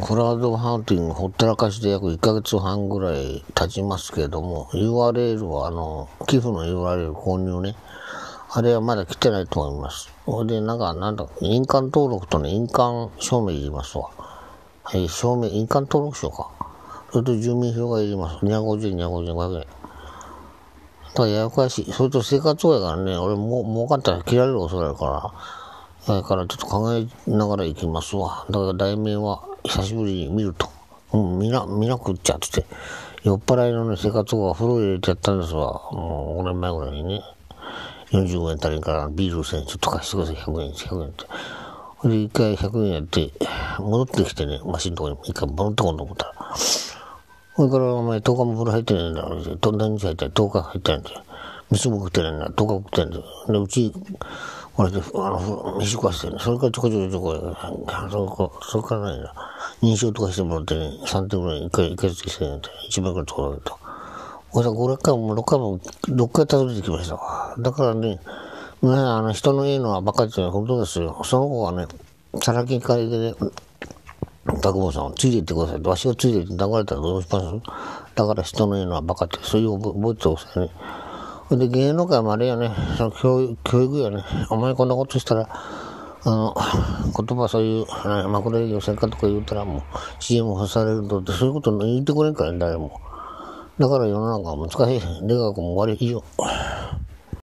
クラウドファンディングほったらかしで約1ヶ月半ぐらい経ちますけれども、URL は、あの、寄付の URL 購入ね。あれはまだ来てないと思います。ほいで、なんか、なんだ、印鑑登録とね、印鑑証明いりますわ。はい、証明、印鑑登録書か。それと住民票がいります。250円、250円、500円。だからややこやしい。それと生活保護やからね、俺も、儲かったら切られる恐れあるから、だからちょっと考えながら行きますわ。だから題名は久しぶりに見ると。うん、見な、見なくっちゃって。酔っ払いのね、生活が風呂入れちゃったんですわ。もう5年前ぐらいにね。45円足りんからビール1000円ちょっと貸してください。100円、100円って。で、一回100円やって、戻ってきてね、マシンのとこに一回戻ってこんと思ったら。それからお前10日も風呂入ってないんだろう。何日入ってない ?10 日入ってないんだよ。飯も食ってないんだ。10日食ってないんだよ。で、うち、俺で、あの、飯食わして、それからちょこちょこちょこ、そこ、そこからないな。認証とかしてもらってね、3点ぐらい、1回、1回ずつしてね、1万くらいところだと。俺さ、5、6回も6回も、6回たどり着きましたわ。だからね、ね、あの、人のいいのはバカって本当ですよ。その子がね、さらき会でね、拓保さん、ついていってください。わしがついていって流れたらどうします？だから人のいいのはバカって、そういう覚えてくださいね。で、芸能界もあれやね、その教育教育やね、お前こんなことしたら、あの、言葉そういう、マクロ営業せっかとか言うたらもう CM 干されるとって、そういうこと言ってくれんからね、誰も。だから世の中は難しい。出川君も悪いよ。